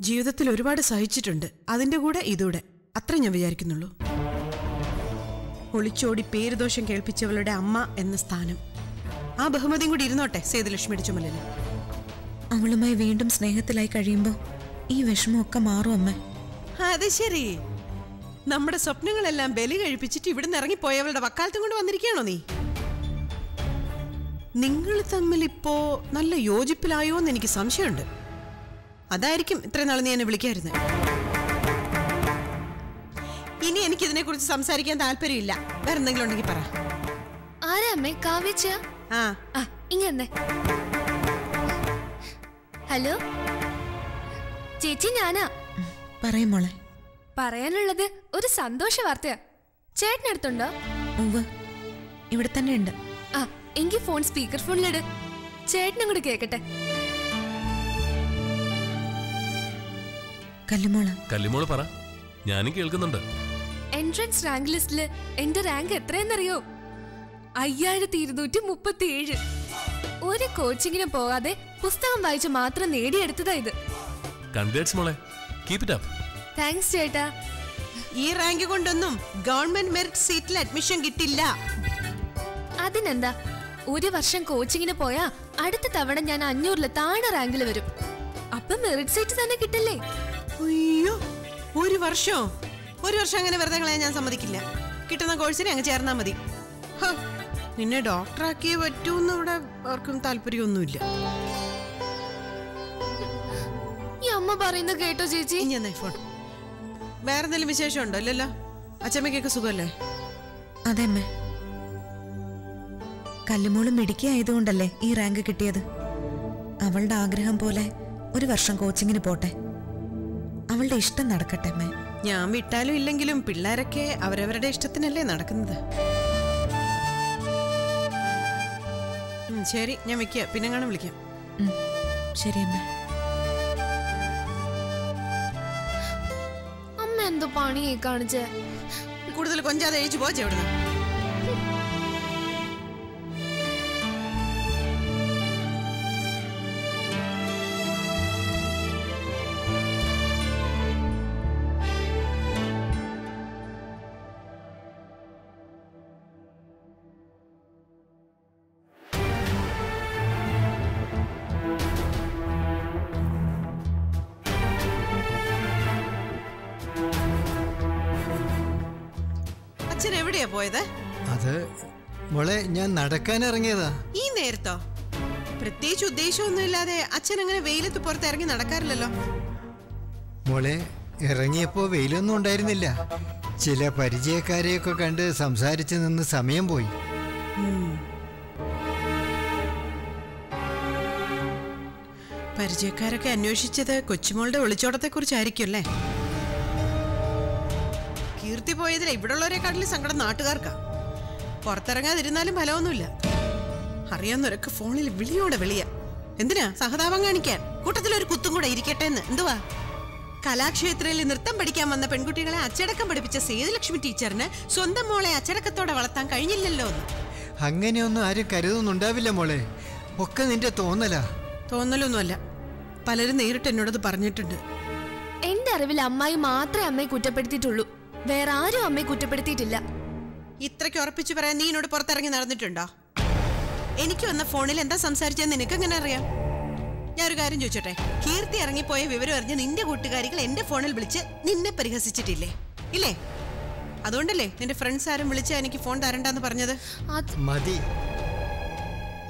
ജീവിതത്തിൽ ഒരുപാട് സഹിച്ചിട്ടുണ്ട്. അതിന്റെ കൂടെ ഇതൂടെ. അത്ര ഞാൻ വിചാരിക്കുന്നുള്ളൂ. ഒളിച്ചോടി പേരുദോഷം കേൾപ്പിച്ചവളുടെ അമ്മ എന്ന സ്ഥാനം. ആ ബഹുമതിയും കൂടി ഇരുന്നോട്ടെ സേതുലക്ഷ്മിയുടെ ചുമലിന് അവളുമായി വീണ്ടും സ്നേഹത്തിലായി കഴിയുമ്പോൾ ഈ വിഷമമൊക്കെ മാറും അമ്മ. അത് ശരി. നമ്മുടെ സ്വപ്നങ്ങളെല്ലാം ബലി കഴിപ്പിച്ചിട്ട് ഇവിടുന്ന് ഇറങ്ങിപ്പോയവളുടെ വക്കാലത്തും കൊണ്ട് വന്നിരിക്കുകയാണോ നീ? നിങ്ങൾ തമ്മിൽ ഇപ്പോ നല്ല യോജിപ്പിലായോ എന്ന് എനിക്ക് സംശയമുണ്ട്. അതായിരിക്കും ഇത്രയും നാൾ നീ എന്നെ വിളിക്കായിരുന്നു. ഇനി എനിക്ക് ഇതിനെ കുറിച്ച് സംസാരിക്കാൻ താല്പര്യമില്ല. വേറെ എന്തെങ്കിലും ഉണ്ടെങ്കിൽ പറ. ആരാ അമ്മേ? കാവ്യച്ച? ആ. ആ ഇങ്ങനെ ഹലോ? ചേച്ചി ഞാനാ. പറയും മോളെ. പറയാനുള്ളത് ഒരു സന്തോഷ വാർത്തയാ. ചേട്ടനടുത്തുണ്ടോ ഇവിടെ തന്നെ ഉണ്ട് ആ എങ്കിൽ ഫോൺ സ്പീക്കർ ഫോണിലിട്. ചേട്ടനും കൂടി കേക്കട്ടെ. കല്ലുമോൾ. കല്ലുമോൾ പറ. ഞാനും കേൾക്കുന്നുണ്ട്. എൻട്രൻസ് റാങ്ക് ലിസ്റ്റിൽ എന്റെ റാങ്ക് എത്രയെന്നറിയോ? അയ്യായിരത്തി ഇരുന്നൂറ്റി മുപ്പത്തി ഏഴ് ഒരു കോച്ചിങ്ങിന് പോകാതെ പുസ്തകം വായിച്ച് മാത്രം നേടിയെടുത്തതാ ഇത്. കൺഗ്രാറ്റ്സ് മോളെ. കീപ് ഇറ്റ് അപ്പ് താങ്ക്സ് ചേട്ടാ. ഈ റാങ്ക് കൊണ്ടൊന്നും ഗവൺമെന്റ് മെറിറ്റ് സീറ്റിൽ അഡ്മിഷൻ കിട്ടില്ല. അതിനെന്താ? ഒരു വർഷം കോച്ചിങ്ങിന് പോയാ അടുത്ത തവണ ഞാൻ അഞ്ഞൂറിലെ താഴെ റാങ്കിൽ വരും. അപ്പൊ മെറിറ്റ് സീറ്റ് തന്നെ കിട്ടില്ലേ? അയ്യോ ഒരു വർഷോ? ഒരു വർഷം അങ്ങനെ വെറുതെ കളയാൻ ഞാൻ സമ്മതിക്കില്ല. കിട്ടുന്ന കോഴ്സിന് അങ്ങ് ചേർന്നാൽ മതി. ഹ, നിന്നെ ഡോക്ടറാക്കിയേ പറ്റൂന്ന് ഇവിടെ ആർക്കും താല്പര്യമൊന്നുമില്ല. ഈ അമ്മ പറയുന്നത് കേട്ടോ ചേച്ചി. എന്നാ ഫോൺ വേറെ എന്തെങ്കിലും വിശേഷം ഉണ്ടോ? ഇല്ലല്ലോ. അച്ഛമ്മയ്ക്കൊക്കെ സുഖമല്ലേ? അതെ അമ്മേ. കല്ലുമോൾ മിടുക്കിയായതുകൊണ്ടല്ലേ ഈ റാങ്ക് കിട്ടിയത്. അവളുടെ ആഗ്രഹം പോലെ ഒരു വർഷം കോച്ചിങ്ങിന് പോട്ടെ. അവളുടെ ഇഷ്ടം നടക്കട്ടെ അമ്മേ. ഞാൻ വിട്ടാലും ഇല്ലെങ്കിലും പിള്ളേരൊക്കെ അവരവരുടെ ഇഷ്ടത്തിനല്ലേ നടക്കുന്നത്. ശരി ഞാൻ വെക്കുക പിന്നെ കാണാൻ വിളിക്കാം. ശരി അമ്മേ. അമ്മ എന്തോ പണിയെ കാണിച്ചേ? കൂടുതൽ കൊഞ്ചാതെ എഴുതി പോവാ ഇവിടുന്ന് പോയത്? അത് മോളെ ഞാൻ നടക്കാൻ ഇറങ്ങിയതാ. ഈ നേരത്തോ? പ്രത്യേകിച്ച് ഉദ്ദേശമൊന്നുമില്ലാതെ അച്ഛൻ അങ്ങനെ വെയിലത്ത് പുറത്ത് ഇറങ്ങി നടക്കാറില്ലല്ലോ. മോളെ ഇറങ്ങിയപ്പോ വെയിലൊന്നും ഉണ്ടായിരുന്നില്ല. ചില പരിചയക്കാരെയൊക്കെ കണ്ട് സംസാരിച്ചു നിന്ന് സമയം പോയി. പരിചയക്കാരൊക്കെ അന്വേഷിച്ചത് കൊച്ചുമോളുടെ ഒളിച്ചോടത്തെ കുറിച്ചായിരിക്കും അല്ലേ? കീർത്തി പോയതിൽ ഇവിടെയുള്ളവരെക്കാട്ടിലും സങ്കടം നാട്ടുകാർക്കാ. പുറത്തിറങ്ങാതിരുന്നാലും ഫലമൊന്നുമില്ല. അറിയാവുന്നവരൊക്കെ ഫോണിൽ വിളിയോടെ വിളിയ. എന്തിനാ? സഹതാപം കാണിക്കാൻ. കൂട്ടത്തിൽ ഒരു കുത്തും കൂടെ ഇരിക്കട്ടെ എന്ന് എന്തുവാ? കലാക്ഷേത്രയിൽ നൃത്തം പഠിക്കാൻ വന്ന പെൺകുട്ടികളെ അച്ചടക്കം പഠിപ്പിച്ച സേതുലക്ഷ്മി ടീച്ചറിന് സ്വന്തം മോളെ അച്ചടക്കത്തോടെ വളർത്താൻ കഴിഞ്ഞില്ലല്ലോ എന്ന്. അങ്ങനെയൊന്നും ആരും കരുതുന്നുണ്ടാവില്ല മോളെ. ഒക്കെ നിന്റെ തോന്നലാ. തോന്നലൊന്നുമല്ല. പലരും നേരിട്ട് എന്നോടത് പറഞ്ഞിട്ടുണ്ട്. എന്റെ അറിവിൽ അമ്മായി മാത്രമേ അമ്മയെ കുറ്റപ്പെടുത്തിയിട്ടുള്ളൂ. വേറെ ആരും അമ്മയെ കുറ്റപ്പെടുത്തിയിട്ടില്ല. ഇത്രയ്ക്ക് ഉറപ്പിച്ചു പറയാൻ നീ എന്നോട് പുറത്തിറങ്ങി നടന്നിട്ടുണ്ടോ? എനിക്ക് വന്ന ഫോണിൽ എന്താ സംസാരിച്ചാൽ നിനക്ക് എങ്ങനെ അറിയാം? ഞാനൊരു കാര്യം ചോദിച്ചോട്ടെ? കീർത്തി ഇറങ്ങിപ്പോയ വിവരം അറിഞ്ഞ് നിന്റെ കൂട്ടുകാരികൾ എന്റെ ഫോണിൽ വിളിച്ച് നിന്നെ പരിഹസിച്ചിട്ടില്ലേ? ഇല്ലേ? അതുകൊണ്ടല്ലേ നിന്റെ ഫ്രണ്ട്സ് ആരും വിളിച്ച് എനിക്ക് ഫോൺ തരണ്ടെന്ന് പറഞ്ഞത്? മതി.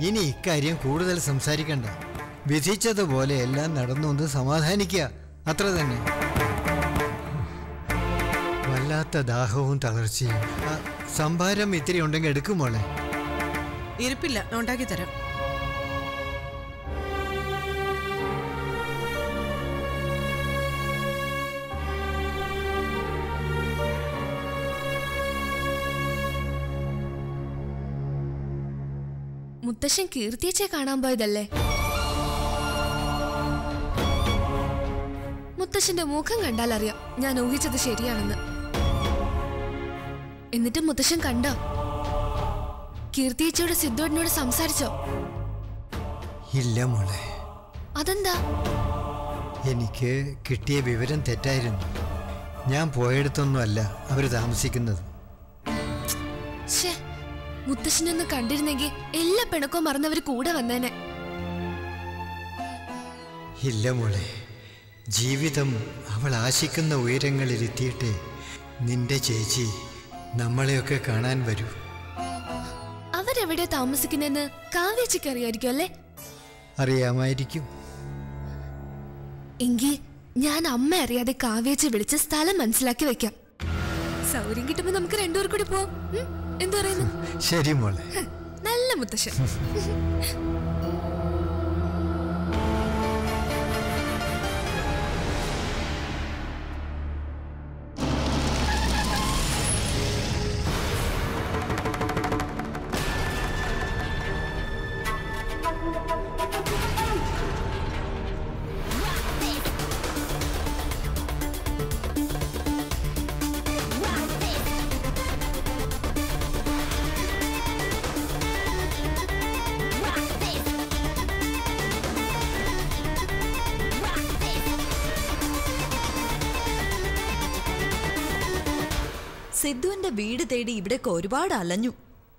ഇനി ഇക്കാര്യം കൂടുതൽ സംസാരിക്കണ്ട. വിധിച്ചതുപോലെ എല്ലാം നടന്നു സമാധാനിക്കുക. അത്ര തന്നെ. വല്ലാത്ത ദാഹവും തളർച്ചയും. സംഭാരം ഇത്തിരി ഉണ്ടെങ്കിൽ എടുക്കും മോളെ. ഇരിപ്പില്ല ഉണ്ടാക്കി തരാം. മുത്തശ്ശൻ കീർത്തിയച്ചെ കാണാൻ പോയതല്ലേ? മുത്തശ്ശന്റെ മുഖം കണ്ടാൽ അറിയാം ഞാൻ ഊഹിച്ചത് ശരിയാണെന്ന്. എന്നിട്ട് മുത്തശ്ശൻ കണ്ടോ. കീർത്തിയച്ചയുടെ സിദ്ധുവേട്ടനോട് സംസാരിച്ചോ? ഇല്ല മോളെ. അതെന്താ? എനിക്ക് കിട്ടിയ വിവരം തെറ്റായിരുന്നു. ഞാൻ പോയെടുത്തൊന്നും അല്ല അവർ താമസിക്കുന്നത്. ശ്ശേ, മുത്തശ്ശനൊന്ന് കണ്ടിരുന്നെങ്കിൽ എല്ലാ പിണക്കവും മറന്നവര് കൂടെ വന്നേനെ. ഇല്ല മോളെ. ജീവിതം അവൾ ആശിക്കുന്ന ഉയരങ്ങളിൽ എത്തിയിട്ടേ നിന്റെ ചേച്ചി നമ്മളെയൊക്കെ കാണാൻ വരൂ. അവരെവിടെ താമസിക്കുന്നെന്ന് കാവേച്ചിക്ക് അറിയായിരിക്കും അല്ലേ? അറിയാമായിരിക്കും. എങ്കിൽ ഞാൻ അമ്മ അറിയാതെ കാവേച്ചി വിളിച്ച് സ്ഥലം മനസ്സിലാക്കി വെക്കാം. സൗകര്യം കിട്ടുമ്പോ നമുക്ക് രണ്ടുപേർ കൂടി പോവാം. എന്താ പറയുന്നു? ശരി മോളെ. നല്ല മുത്തശ്ശൻ. സിദ്ധുവിന്റെ വീട് തേടി ഇവിടേക്ക് ഒരുപാട് അലഞ്ഞു.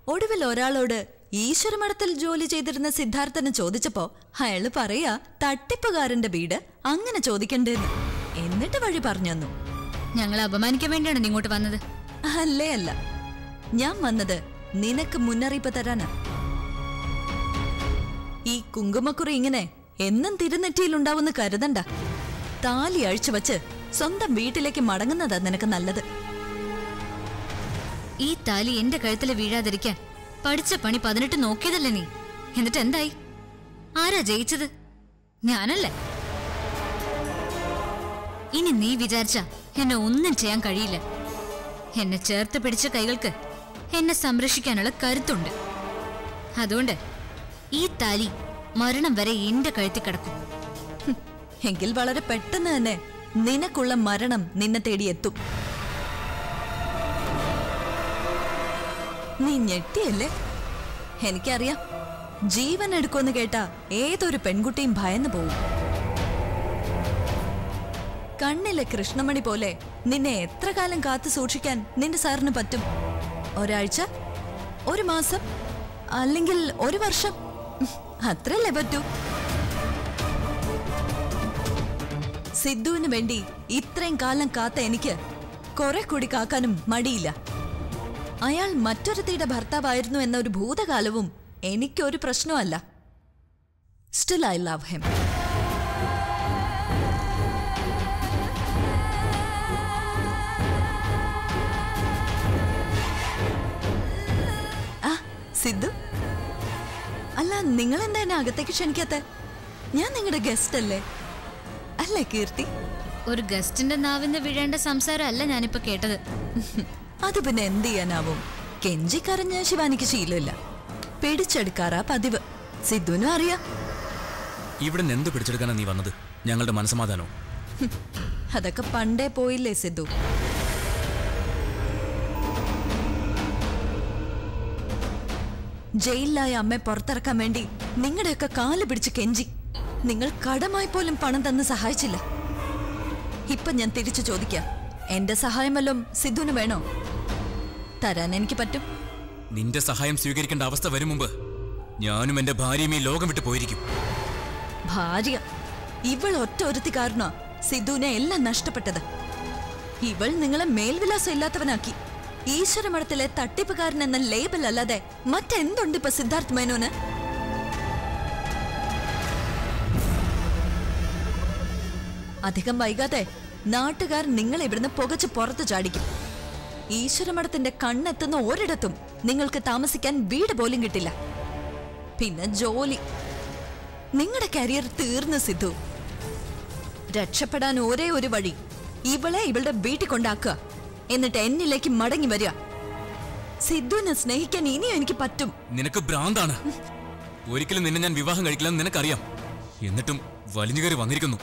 ഒടുവിൽ ഒരാളോട് ഈശ്വരമഠത്തിൽ ജോലി ചെയ്തിരുന്ന സിദ്ധാർത്ഥന് ചോദിച്ചപ്പോ അയാൾ പറയാ തട്ടിപ്പുകാരന്റെ വീട് അങ്ങനെ ചോദിക്കണ്ടേന്ന്. എന്നിട്ട് വഴി പറഞ്ഞു തന്നു ഞങ്ങളെ അപമാനിക്കാൻ വേണ്ടിയാണ് ഇങ്ങോട്ട് വന്നത്. അല്ലേ അല്ല. ഞാൻ വന്നത് നിനക്ക് മുന്നറിയിപ്പ് തരാനാ. ഈ കുങ്കുമക്കുറി ഇങ്ങനെ എന്നും തിരുനെറ്റിയിലുണ്ടാവുമെന്ന് കരുതണ്ട. താലി അഴിച്ചു വച്ച് സ്വന്തം വീട്ടിലേക്ക് മടങ്ങുന്നതാ നിനക്ക് നല്ലത്. ഈ താലി എന്റെ കഴുത്തിൽ വീഴാതിരിക്കാൻ പഠിച്ച പണി പതിനെട്ട് നോക്കിയതല്ലേ നീ? എന്നിട്ട് എന്തായി? ആരാ ജയിച്ചത്? ഞാനല്ലേ? ഇനി നീ വിചാരിച്ച എന്നെ ഒന്നും ചെയ്യാൻ കഴിയില്ല. എന്നെ ചേർത്ത് പിടിച്ച കൈകൾക്ക് എന്നെ സംരക്ഷിക്കാനുള്ള കരുത്തുണ്ട്. അതുകൊണ്ട് ഈ താലി മരണം വരെ എന്റെ കഴുത്തിൽ കിടക്കും. എങ്കിൽ വളരെ പെട്ടെന്ന് തന്നെ നിനക്കുള്ള മരണം നിന്നെ തേടിയെത്തും. നീ ഞെട്ടിയല്ലേ? എനിക്കറിയാം. ജീവൻ എടുക്കുമെന്ന് കേട്ടാ ഏതൊരു പെൺകുട്ടിയും ഭയന്നു പോവും. കണ്ണിലെ കൃഷ്ണമണി പോലെ നിന്നെ എത്ര കാലം കാത്തു സൂക്ഷിക്കാൻ നിന്റെ സാറിന് പറ്റും? ഒരാഴ്ച? ഒരു മാസം? അല്ലെങ്കിൽ ഒരു വർഷം? അത്രല്ലേ പറ്റൂ? സിദ്ധുവിന് വേണ്ടി ഇത്രയും കാലം കാത്ത എനിക്ക് കുറെ കൂടി കാക്കാനും മടിയില്ല. അയാൾ മറ്റൊരുത്തിയുടെ ഭർത്താവായിരുന്നു എന്ന ഒരു ഭൂതകാലവും എനിക്കൊരു പ്രശ്നമല്ല സ്റ്റിൽ ഐ ലവ് ഹിം ആ സിദ്ധു? അല്ല നിങ്ങൾ എന്താ എന്നെ അകത്തേക്ക് ക്ഷണിക്കാത്ത? ഞാൻ നിങ്ങളുടെ ഗസ്റ്റ് അല്ലേ? അല്ലേ കീർത്തി? ഒരു ഗസ്റ്റിന്റെ നാവിന്ന് വീഴേണ്ട സംസാരമല്ല ഞാനിപ്പോ കേട്ടത്. അത് പിന്നെ എന്ത് ചെയ്യാനാവും? കെഞ്ചി കരഞ്ഞ ശിവാനിക്ക് ശീലമില്ല. പിടിച്ചെടുക്കാറാ പതിവ്. സിദ്ധുവിനും അറിയാ. ഇവിടെ എന്ത് പിടിച്ചെടുക്കാനാ നീ വന്നത്? ഞങ്ങളുടെ മനസമാധാനോ ഹും, അതൊക്കെ പണ്ടേ പോയില്ലേ സിദ്ധു? ജയിലിലായ അമ്മയെ പുറത്തിറക്കാൻ വേണ്ടി നിങ്ങളുടെയൊക്കെ കാൽ പിടിച്ച് കെഞ്ചി. നിങ്ങൾ കടമായി പോലും പണം തന്ന് സഹായിച്ചില്ല. ഇപ്പൊ ഞാൻ തിരിച്ചു ചോദിക്കാം. എന്റെ സഹായം വല്ലതും സിദ്ധുവിന് വേണോ? തരാൻ എനിക്ക് പറ്റും. നിന്റെ സഹായം സ്വീകരിക്കേണ്ട അവസ്ഥ വരും മുമ്പ് ഞാനും എന്റെ ഭാര്യയും ഈ ലോകം വിട്ടു പോയിരിക്കും. ഭാര്യ ഇവൾ ഒറ്റ ഒരുത്തി കാരണോ സിദ്ധുവിനെ എല്ലാം നഷ്ടപ്പെട്ടത്. ഇവൾ നിങ്ങളെ മേൽവിലാസം ഇല്ലാത്തവനാക്കി. ഈശ്വരമഠത്തിലെ തട്ടിപ്പുകാരൻ എന്ന ലേബൽ അല്ലാതെ മറ്റെന്തുണ്ട് ഇപ്പൊ സിദ്ധാർത്ഥ് മേനോന്? അധികം വൈകാതെ നാട്ടുകാർ നിങ്ങളെ ഇവിടുന്ന് പുകച്ച് പുറത്തു ചാടിക്കും. ഈശ്വരമഠത്തിന്റെ കണ്ണെത്തുന്ന ഒരിടത്തും നിങ്ങൾക്ക് താമസിക്കാൻ വീട് പോലും കിട്ടില്ല. പിന്നെ ജോലി. നിങ്ങളുടെ കരിയർ തീർന്നു സിദ്ധു. രക്ഷപ്പെടാൻ ഒരേ ഒരു വഴി ഇവളെ ഇവളുടെ വീട്ടിൽ കൊണ്ടാക്കുക. എന്നിട്ട് എന്നിലേക്ക് മടങ്ങി വരിക. സിദ്ധുവിനെ സ്നേഹിക്കാൻ ഇനിയും എനിക്ക് പറ്റും. നിനക്ക് ഭ്രാന്താണ്. ഒരിക്കലും നിന്നെ ഞാൻ വിവാഹം കഴിക്കില്ലെന്ന് നിനക്കറിയാം. എന്നിട്ടും വലിഞ്ഞു കയറി വന്നിരിക്കുന്നു.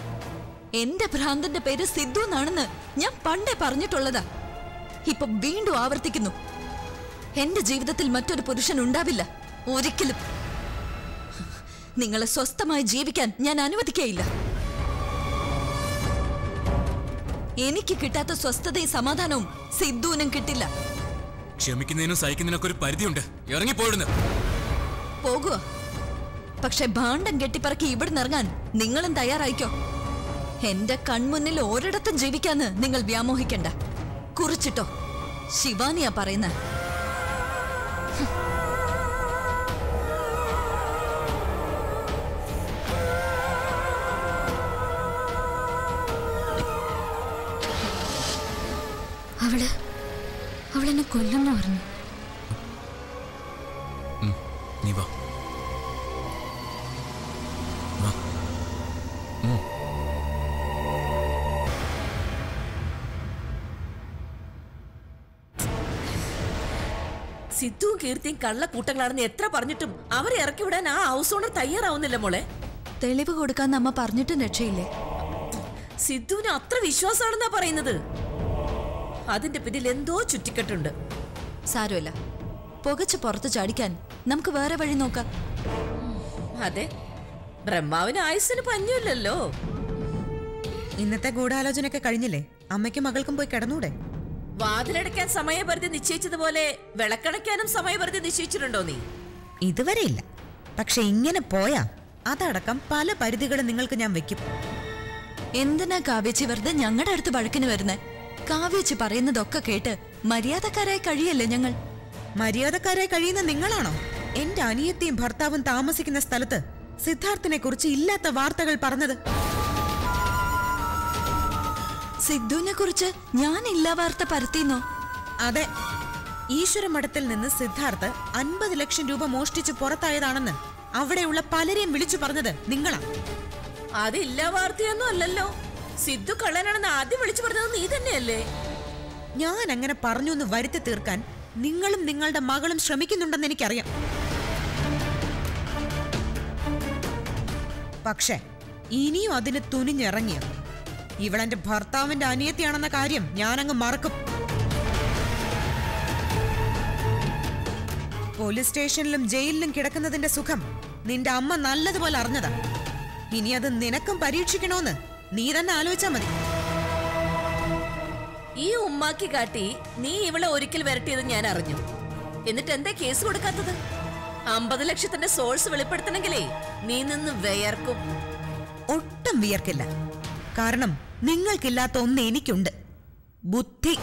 എന്റെ ഭ്രാന്തന്റെ പേര് സിദ്ധു എന്നാണെന്ന് ഞാൻ പണ്ടേ പറഞ്ഞിട്ടുള്ളതാ. ഇപ്പൊ വീണ്ടും ആവർത്തിക്കുന്നു. എന്റെ ജീവിതത്തിൽ മറ്റൊരു പുരുഷൻ ഉണ്ടാവില്ല. ഒരിക്കലും. നിങ്ങളെ സ്വസ്ഥമായി ജീവിക്കാൻ ഞാൻ അനുവദിക്കയില്ല. എനിക്ക് കിട്ടാത്ത സ്വസ്ഥതയും സമാധാനവും സിദ്ധുവിനും കിട്ടില്ല. ക്ഷമിക്കുന്നതിനും സഹിക്കുന്നതിനൊക്കെ ഒരു പരിധിയുണ്ട്. ഇറങ്ങിപ്പോയിടുന്നു. പോകുക പക്ഷെ ഭാണ്ഡം കെട്ടിപ്പറക്കി ഇവിടുന്ന് ഇറങ്ങാൻ നിങ്ങളും തയ്യാറായിക്കോ? എന്റെ കൺമുന്നിൽ ഒരിടത്തും ജീവിക്കാന്ന് നിങ്ങൾ വ്യാമോഹിക്കണ്ട. കുറിച്ചിട്ടോ? ശിവാനിയാ പറയുന്ന. അവൾ അവളെന്നെ കൊല്ലുന്നു പറഞ്ഞു. കീർത്തിയും കള്ളക്കൂട്ടങ്ങളാണെന്ന് എത്ര പറഞ്ഞിട്ടും അവരെ ഇറക്കി വിടാൻ ആ ഹൗസ് ഓണർ തയ്യാറാവുന്നില്ല മോളെ. തെളിവ് കൊടുക്കാൻ അമ്മ പറഞ്ഞിട്ടും രക്ഷയില്ലേ? സിദ്ധുവിന് അത്ര വിശ്വാസമാണെന്നാ പറയുന്നത്. അതിന്റെ പിന്നിൽ എന്തോ ചുറ്റിക്കെട്ടുണ്ട്. സാരമില്ല. പുകച്ച് പുറത്ത് ചാടിക്കാൻ നമുക്ക് വേറെ വഴി നോക്കാം. അതെ. ബ്രഹ്മാവിന് ആയുസ്സിന് പഞ്ഞില്ലല്ലോ ഇന്നത്തെ ഗൂഢാലോചനയൊക്കെ കഴിഞ്ഞില്ലേ? അമ്മയ്ക്കും മകൾക്കും പോയി കിടന്നൂടെ? വാതിലടയ്ക്കാൻ സമയപരിധി നിശ്ചയിച്ചതുപോലെ വിളക്കടയ്ക്കാനും സമയപരിധി നിശ്ചയിച്ചിട്ടുണ്ടോ നീ? ഇതുവരെ ഇല്ല. പക്ഷെ ഇങ്ങനെ പോയാ അതടക്കം പല പരിധികളും നിങ്ങൾക്ക് ഞാൻ വെക്കും. എന്തിനാ കാവ്യച്ചി വെറുതെ ഞങ്ങളുടെ അടുത്ത് വഴക്കിന് വരുന്നത് കാവ്യച്ചി പറയുന്നതൊക്കെ കേട്ട് മര്യാദക്കാരായി കഴിയല്ലേ ഞങ്ങൾ? മര്യാദക്കാരായി കഴിയുന്ന നിങ്ങളാണോ? എന്റെ അനിയത്തിയും ഭർത്താവും താമസിക്കുന്ന സ്ഥലത്ത് സിദ്ധാർത്ഥിനെ കുറിച്ച് ഇല്ലാത്ത വാർത്തകൾ പറഞ്ഞത് സിദ്ധുവിനെ കുറിച്ച് ഞാൻ ഇല്ലാ വാർത്ത പരത്തിന്നോ അതെ. ഈശ്വര മഠത്തിൽ നിന്ന് സിദ്ധാർത്ഥ് അൻപത് ലക്ഷം രൂപ മോഷ്ടിച്ച് പുറത്തായതാണെന്ന് അവിടെയുള്ള പലരെയും വിളിച്ചു പറഞ്ഞത് നിങ്ങളാ. അതില്ല വാർത്തയൊന്നും അല്ലല്ലോ. സിദ്ധു കള്ളനാണെന്ന് ആദ്യം വിളിച്ചു പറഞ്ഞത് നീ തന്നെയല്ലേ. ഞാൻ അങ്ങനെ പറഞ്ഞു എന്ന് വരുത്തി തീർക്കാൻ നിങ്ങളും നിങ്ങളുടെ മകളും ശ്രമിക്കുന്നുണ്ടെന്ന് എനിക്കറിയാം. പക്ഷേ ഇനിയും അതിന് തുനിഞ്ഞിറങ്ങിയ? ഇവളെന്റെ ഭർത്താവിന്റെ അനിയത്തിയാണെന്ന കാര്യം ഞാനങ്ങ് മറക്കും. പോലീസ് സ്റ്റേഷനിലും ജയിലിലും കിടക്കുന്നതിന്റെ സുഖം നിന്റെ അമ്മ നല്ലതുപോലെ അറിഞ്ഞതാ. ഇനി അത് നിനക്കും പരീക്ഷിക്കണോന്ന് നീ തന്നെ ആലോചിച്ചാ മതി. ഈ ഉമ്മാക്കി കാട്ടി നീ ഇവളെ ഒരിക്കൽ വരട്ടിയത് ഞാൻ അറിഞ്ഞു. എന്നിട്ട് എന്താ കേസ് കൊടുക്കാത്തത്? അമ്പത് ലക്ഷത്തിന്റെ സോഴ്സ് വെളിപ്പെടുത്തണമെങ്കിലേ നീ നിന്ന് വിയർക്കും. ഒട്ടും വിയർക്കില്ല. കാരണം നിങ്ങൾക്കില്ലാത്ത ഒന്ന് എനിക്കുണ്ട്. ബുദ്ധി.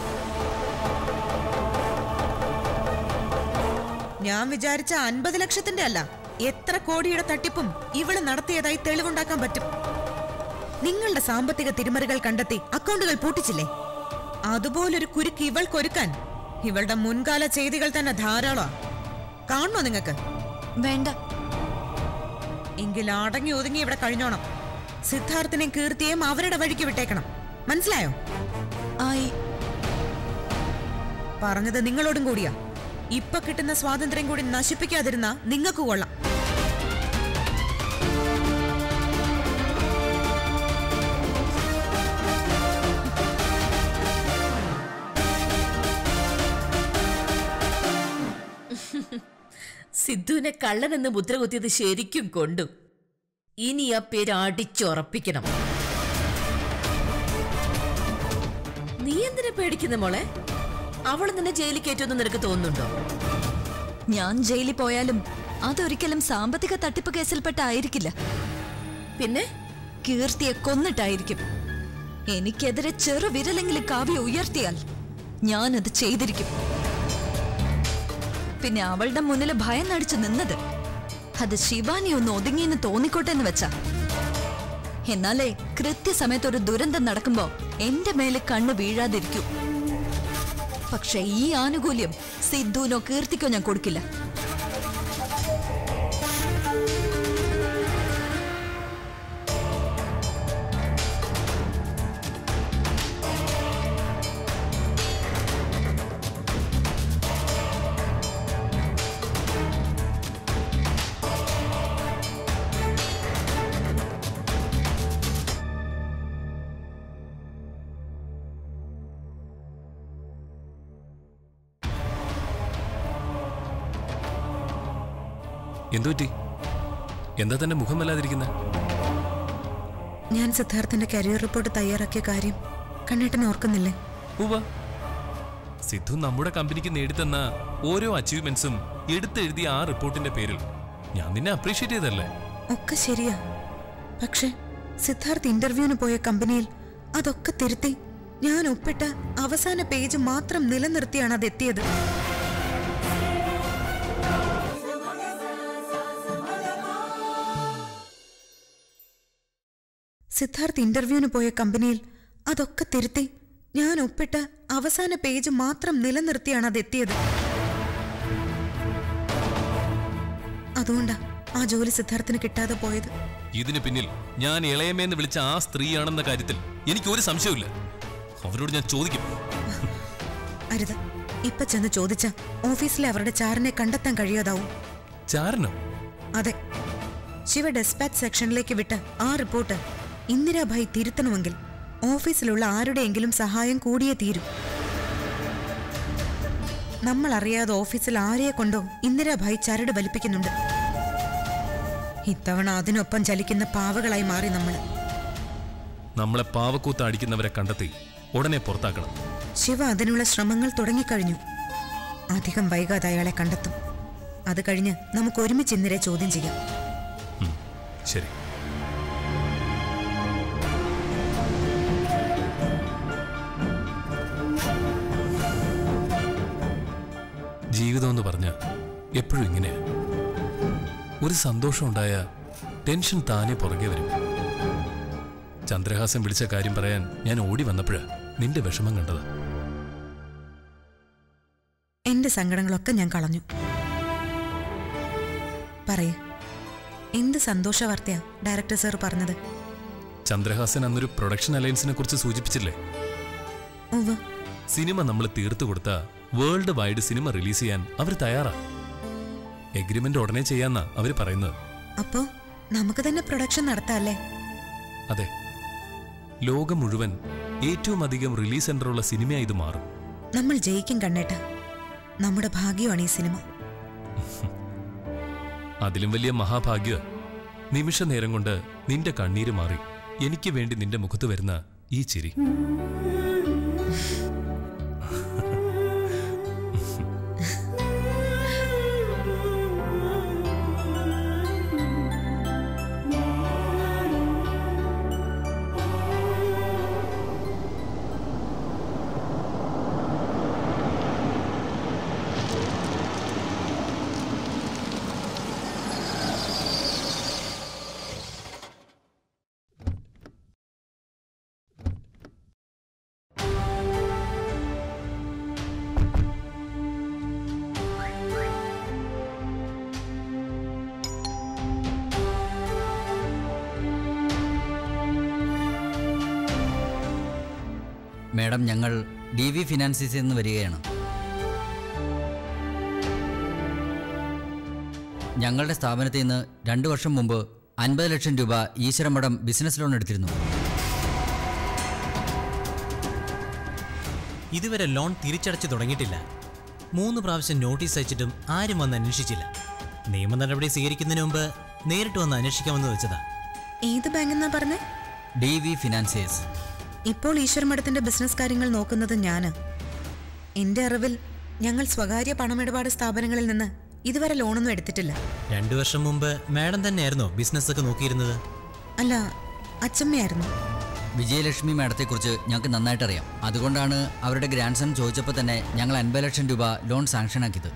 ഞാൻ വിചാരിച്ച അൻപത് ലക്ഷത്തിന്റെ അല്ല എത്ര കോടിയുടെ തട്ടിപ്പും ഇവൾ നടത്തിയതായി തെളിവുണ്ടാക്കാൻ പറ്റും. നിങ്ങളുടെ സാമ്പത്തിക തിരിമറികൾ കണ്ടെത്തി അക്കൗണ്ടുകൾ പൂട്ടിച്ചില്ലേ? അതുപോലൊരു കുരുക്ക് ഇവൾക്കൊരുക്കാൻ ഇവളുടെ മുൻകാല ചെയ്തികൾ തന്നെ ധാരാളമാ കാണണോ നിങ്ങൾക്ക്? വേണ്ട. എങ്കിൽ അടങ്ങി ഒതുങ്ങി ഇവിടെ കഴിഞ്ഞോണം. സിദ്ധാർത്ഥിനെയും കീർത്തിയെയും അവരുടെ വഴിക്ക് വിട്ടേക്കണം. മനസ്സിലായോ? ആയി പറഞ്ഞത് നിങ്ങളോടും കൂടിയാ. ഇപ്പൊ കിട്ടുന്ന സ്വാതന്ത്ര്യം കൂടി നശിപ്പിക്കാതിരുന്ന നിങ്ങൾക്ക് കൊള്ളാം. സിദ്ധുവിനെ കള്ളനെന്ന് മുദ്ര കുത്തിയത് ശരിക്കും കൊണ്ടു. ഇനി ആ പേര് അടിച്ചുറപ്പിക്കണം. നീ എന്തിനാ പേടിക്കുന്ന മോളെ? അവൾ നിന്നെ ജയിലിൽ കയറ്റുമെന്ന് നിനക്ക് തോന്നുന്നുണ്ടോ? ഞാൻ ജയിലിൽ പോയാലും അതൊരിക്കലും സാമ്പത്തിക തട്ടിപ്പ് കേസിൽപ്പെട്ടായിരിക്കില്ല. പിന്നെ? കീർത്തിയെ കൊന്നിട്ടായിരിക്കും. എനിക്കെതിരെ ചെറു വിരലെങ്കിലും കാവ്യ ഉയർത്തിയാൽ ഞാനത് ചെയ്തിരിക്കും. പിന്നെ അവളുടെ മുന്നിൽ ഭയം നടിച്ചു നിന്നത് അത് ശിവാനി ഒന്ന് ഒതുങ്ങിയെന്ന് തോന്നിക്കോട്ടെ എന്ന് വെച്ചാ. എന്നാലേ കൃത്യസമയത്ത് ഒരു ദുരന്തം നടക്കുമ്പോ എന്റെ മേലെ കണ്ണു വീഴാതിരിക്കൂ. പക്ഷെ ഈ ആനുകൂല്യം സിദ്ധുവിനോ കീർത്തിക്കോ ഞാൻ കൊടുക്കില്ല. എന്തു പറ്റി? എന്താ തന്നെ മുഖം വല്ലാതിരിക്കുന്നത് ഞാൻ സിദ്ധാർത്ഥന്റെ കരിയർ റിപ്പോർട്ട് തയ്യാറാക്കിയ കാര്യം കണ്ണേട്ടനെ ഓർക്കുന്നില്ലേ? സിദ്ധു നമ്മുടെ കമ്പനിക്ക് നേടിത്തന്ന ഓരോ അച്ചീവ്മെന്റ്സും എടുത്തെഴുതിയ ആ റിപ്പോർട്ടിന്റെ പേരിൽ. ഞാൻ നിന്നെ അപ്രീഷിയേറ്റ് ചെയ്തല്ലേ ഒക്കെ ശരിയാ. പക്ഷെ സിദ്ധാർത്ഥ് ഇന്റർവ്യൂവിന് പോയ കമ്പനിയിൽ അതൊക്കെ തിരുത്തി. ഞാൻ ഒപ്പിട്ട അവസാന പേജ് മാത്രം നിലനിർത്തിയാണ് അത് എത്തിയത് സിദ്ധാർത്ഥ് ഇന്റർവ്യൂവിന് പോയ കമ്പനിയിൽ അതൊക്കെ തിരുത്തി. ഞാൻ ഒപ്പിട്ട അവസാന പേജ് മാത്രം നിലനിർത്തിയാണ് അതെത്തിയത്. അതുകൊണ്ടാ ആ ജോലി സിദ്ധാർത്ഥിന് കിട്ടാതെ പോയത്. ഇതിന് പിന്നിൽ ഞാൻ ഇളയമേന്ന് വിളിച്ച ആ സ്ത്രീയാണെന്ന കാര്യത്തിൽ എനിക്ക് ഒരു സംശയമില്ല അവരോട് ഞാൻ ചോദിക്കും. അരുത്. ഇപ്പൊ ചെന്ന് ചോദിച്ച ഓഫീസിലെ അവരുടെ ചാറിനെ കണ്ടെത്താൻ കഴിയാതാവും. ചാരനോ അതെ. ശിവ ഡെസ്പാച്ച് സെക്ഷനിലേക്ക് വിട്ട ആ റിപ്പോർട്ട് ഇന്ദിരാഭായ് തിരുത്തണമെങ്കിൽ ഓഫീസിലുള്ള ആരുടെയെങ്കിലും സഹായം കൂടിയേ തീരൂ. നമ്മൾ അറിയാതെ ഓഫീസിൽ ആരെയെ കൊണ്ടോ ഇന്ദിരാഭായ് ചരട് വലിപ്പിക്കുന്നുണ്ട്. ഇത്തവണ അതിനൊപ്പം ചലിക്കുന്ന പാവകളായി മാറി നമ്മൾ നമ്മളെ പാവക്കൂത്ത് അടിക്കുന്നവരെ കണ്ടെത്തി ഉടനെ പുറത്താക്കണം. ശിവ അതിനുള്ള ശ്രമങ്ങൾ തുടങ്ങിക്കഴിഞ്ഞു. അധികം വൈകാതെ അയാളെ കണ്ടെത്തും. അത് കഴിഞ്ഞ് നമുക്ക് ഒരുമിച്ച് ഇന്ദിരെ ചോദ്യം ചെയ്യാം. ശരി. ജീവിതം എന്ന് പറഞ്ഞ എപ്പോഴും ഇങ്ങനെയാ. ഒരു സന്തോഷം ഉണ്ടായ ടെൻഷൻ താനെ പുറകെ വരും. ചന്ദ്രഹാസൻ വിളിച്ച കാര്യം പറയാൻ ഞാൻ ഓടി വന്നപ്പോഴാ നിന്റെ വിഷമം കണ്ടത്. എന്റെ സങ്കടങ്ങളൊക്കെ ഞാൻ കളഞ്ഞു. പറയേ എന്ത് സന്തോഷ വാർത്തയാ ഡയറക്ടർ സാർ പറഞ്ഞത്? ചന്ദ്രഹാസൻ അന്നൊരു പ്രൊഡക്ഷൻ അലയൻസിനെ കുറിച്ച് സൂചിപ്പിച്ചില്ലേ? സിനിമ നമ്മൾ തീർത്തു കൊടുത്ത വേൾഡ് വൈഡ് സിനിമ റിലീസ് ചെയ്യാൻ അവർ തയ്യാറാ. എഗ്രിമെന്റ് ഉടനെ ചെയ്യാന്നാ അവർ പറയുന്നത്. അപ്പോ നമുക്ക് തന്നെ പ്രൊഡക്ഷൻ നടത്താല്ലേ? അതെ. ലോകം മുഴുവൻ ഏറ്റവും അധികം റിലീസ് സെന്ററുള്ള സിനിമയായി ഇത് മാറും. നമ്മൾ ജയിക്കും കണ്ണേട്ട. നമ്മുടെ ഭാഗ്യമാണ് ഈ സിനിമ അതിലും വലിയ മഹാഭാഗ്യ. നിമിഷ നേരം കൊണ്ട് നിന്റെ കണ്ണീര് മാറി. എനിക്ക് വേണ്ടി നിന്റെ മുഖത്ത് വരുന്ന ഈ ചിരി. മാഡം ഞങ്ങൾ ഡി വി ഫിനാൻസിൽ നിന്ന് വരികയാണ്. ഞങ്ങളുടെ സ്ഥാപനത്തിൽ നിന്ന് രണ്ടു വർഷം മുമ്പ് അൻപത് ലക്ഷം രൂപ ഈശ്വരമഠം ബിസിനസ് ലോൺ എടുത്തിരുന്നു. ഇതുവരെ ലോൺ തിരിച്ചടച്ചു തുടങ്ങിയിട്ടില്ല. മൂന്ന് പ്രാവശ്യം നോട്ടീസ് അയച്ചിട്ടും ആരും വന്ന് അന്വേഷിച്ചില്ല. നിയമ നടപടി സ്വീകരിക്കുന്നതിന് മുമ്പ് നേരിട്ട് വന്ന് അന്വേഷിക്കാമെന്ന് വെച്ചതാ. ഏത് ബാങ്കെന്നാ പറഞ്ഞേ? ഡി വി ഫിനാൻസിയേഴ്സ് ഇപ്പോൾ ഈശ്വർ മഠത്തിന്റെ ബിസിനസ് കാര്യങ്ങൾ നോക്കുന്നത് ഞാൻ. എന്റെ അറിവിൽ ഞങ്ങൾ സ്വകാര്യ പണമിടപാട് സ്ഥാപനങ്ങളിൽ നിന്ന് ഇതുവരെ ലോണൊന്നും എടുത്തിട്ടില്ല. രണ്ടു വർഷം മുമ്പ് മാഡം തന്നെയായിരുന്നോ ബിസിനസ് ഒക്കെ നോക്കിയിരുന്നത്? അല്ല അച്ചമ്മയായിരുന്നു. വിജയലക്ഷ്മി മാഡത്തെക്കുറിച്ച് ഞങ്ങൾക്ക് നന്നായിട്ട് അറിയാം അതുകൊണ്ടാണ് അവരുടെ ഗ്രാൻഡ് സൺ ചോദിച്ചപ്പോൾ തന്നെ ഞങ്ങൾ അൻപത് ലക്ഷം രൂപ ലോൺ സാങ്ഷൻ ആക്കിയത്.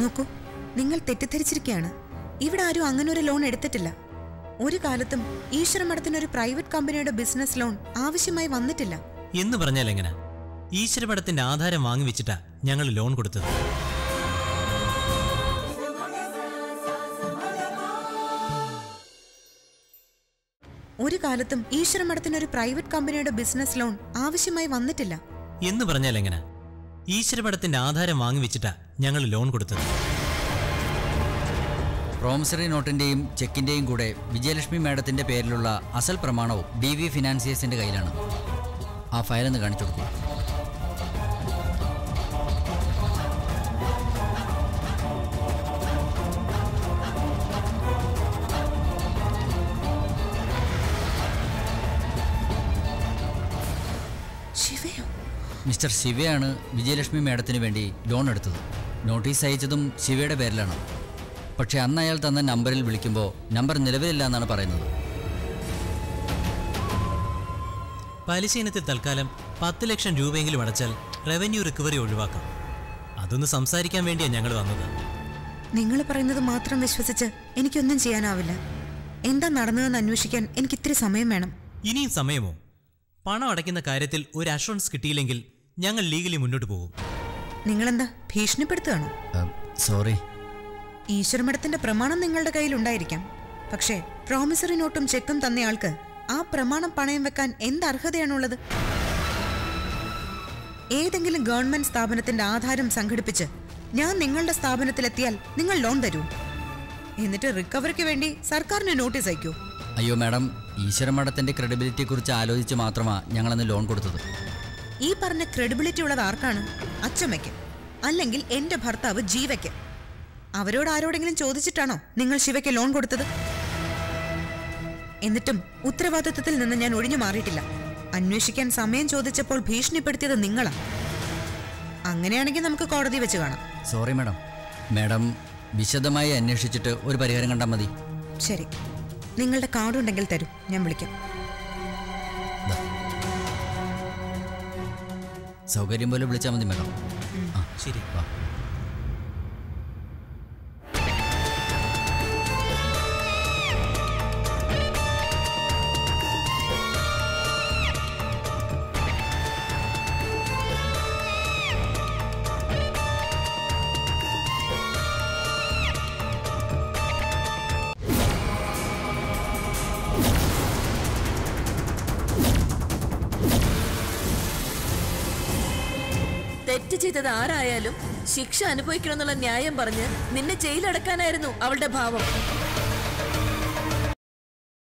നോക്കൂ നിങ്ങൾ തെറ്റിദ്ധരിച്ചിരിക്കുകയാണ്. ഇവിടെ ആരും അങ്ങനെ ഒരു ലോൺ എടുത്തിട്ടില്ല. ഒരു കാലത്തും ഈശ്വര മഠത്തിന് ഒരു പ്രൈവറ്റ് കമ്പനിയുടെ ബിസിനസ് ലോൺ ആവശ്യമായി വന്നിട്ടില്ല. എന്ന് പറഞ്ഞാൽ എങ്ങനെ? ഈശ്വര മഠത്തിന്റെ ആധാരം വാങ്ങി വെച്ചിട്ടാ ഞങ്ങൾ ലോൺ കൊടുത്തത്. ഒരു കാലത്തും ഈശ്വര മഠത്തിന് ഒരു പ്രൈവറ്റ് കമ്പനിയുടെ ബിസിനസ് ലോൺ ആവശ്യമായി വന്നിട്ടില്ല. എന്ന് പറഞ്ഞാൽ എങ്ങനെ? ഈശ്വര മഠത്തിന്റെ ആധാരം വാങ്ങി വെച്ചിട്ടാ ഞങ്ങൾ ലോൺ കൊടുത്തത്. പ്രോമിസറി നോട്ടിന്റെയും ചെക്കിന്റെയും കൂടെ വിജയലക്ഷ്മി മാഡത്തിന്റെ പേരിലുള്ള അസൽ പ്രമാണവും ഡി വി ഫിനാൻസിയേഴ്സിന്റെ കയ്യിലാണ്. ആ ഫയൽ ഒന്ന് കാണിച്ചു കൊടുക്കൂ. മിസ്റ്റർ ശിവയാണ് വിജയലക്ഷ്മി മാഡത്തിന് വേണ്ടി ലോൺ എടുത്തത്. നോട്ടീസ് അയച്ചതും ശിവയുടെ പേരിലാണ്. പക്ഷേ അന്ന് അയാൾ തന്ന നമ്പറിൽ വിളിക്കുമ്പോൾ നമ്പർ നിലവിലില്ല എന്നാണ് പറയുന്നത്. പലിശ ഇനത്തിൽ തൽക്കാലം പത്ത് ലക്ഷം രൂപയെങ്കിലും അടച്ചാൽ റവന്യൂ റിക്കവറി ഒഴിവാക്കാം. അതൊന്ന് സംസാരിക്കാൻ വേണ്ടിയാണ് ഞങ്ങൾ വന്നത്. നിങ്ങൾ പറയുന്നത് മാത്രം വിശ്വസിച്ച് എനിക്കൊന്നും ചെയ്യാനാവില്ല. എന്താ നടന്നതെന്ന് അന്വേഷിക്കാൻ എനിക്ക് ഇത്തിരി സമയം വേണം. ഇനിയും സമയമോ? പണം അടയ്ക്കുന്ന കാര്യത്തിൽ ഒരു അഷുറൻസ് കിട്ടിയില്ലെങ്കിൽ ഞങ്ങൾ ലീഗലി മുന്നോട്ട് പോകും. നിങ്ങളെന്താ ഭീഷണിപ്പെടുത്തുകയാണോ? സോറി ഈശ്വരമഠത്തിന്റെ പ്രമാണം നിങ്ങളുടെ കയ്യിലുണ്ടായിരിക്കാം പക്ഷേ പ്രോമിസറി നോട്ടും ചെക്കും തന്നയാൾക്ക് ആ പ്രമാണം പണയം വെക്കാൻ എന്ത് അർഹതയാണുള്ളത്? ഏതെങ്കിലും ഗവൺമെന്റ് സ്ഥാപനത്തിന്റെ ആധാരം സംഘടിപ്പിച്ച് ഞാൻ നിങ്ങളുടെ സ്ഥാപനത്തിലെത്തിയാൽ നിങ്ങൾ ലോൺ തരൂ. എന്നിട്ട് റിക്കവറിക്ക് വേണ്ടി സർക്കാരിന് നോട്ടീസ് അയക്കൂ. അയ്യോ മാഡം ഈശ്വര ക്രെഡിബിലിറ്റിയെ കുറിച്ച് ആലോചിച്ച് മാത്രമാണ് ഞങ്ങളന്ന് ലോൺ കൊടുത്തത്. ഈ പറഞ്ഞ ക്രെഡിബിലിറ്റി ഉള്ളത് ആർക്കാണ്? അച്ചമ്മയ്ക്ക്. അല്ലെങ്കിൽ എന്റെ ഭർത്താവ് ജീവയ്ക്ക്. അവരോട് ആരോടെങ്കിലും ചോദിച്ചിട്ടാണോ നിങ്ങൾ ശിവയ്ക്ക് ലോൺ കൊടുത്തത്? എന്നിട്ടും ഉത്തരവാദിത്വത്തിൽ നിന്ന് ഞാൻ ഒഴിഞ്ഞു മാറിയിട്ടില്ല. അന്വേഷിക്കാൻ സമയം ചോദിച്ചപ്പോൾ ഭീഷണിപ്പെടുത്തിയത് നിങ്ങളാ. അങ്ങനെയാണെങ്കിൽ നമുക്ക് കോടതി വെച്ച് കാണാം. Sorry madam. മാഡം വിശദമായി അന്വേഷിച്ചിട്ട് ഒരു പരിഹാരം കണ്ടാൽ മതി. ശരി. നിങ്ങളുടെ കാർഡ് ഉണ്ടെങ്കിൽ തരൂ. ഞാൻ വിളിക്കാം. സൗകര്യം പോലെ വിളിച്ചാൽ മതി മാഡം. ആ ശരി. വാ. ശിക്ഷ അനുഭവിക്കണമെന്നുള്ള ന്യായം പറഞ്ഞ് നിന്നെ ജയിലടക്കാനായിരുന്നു അവളുടെ ഭാവം.